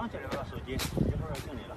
刚接了个手机，一会儿要经理了。